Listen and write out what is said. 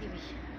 красивый.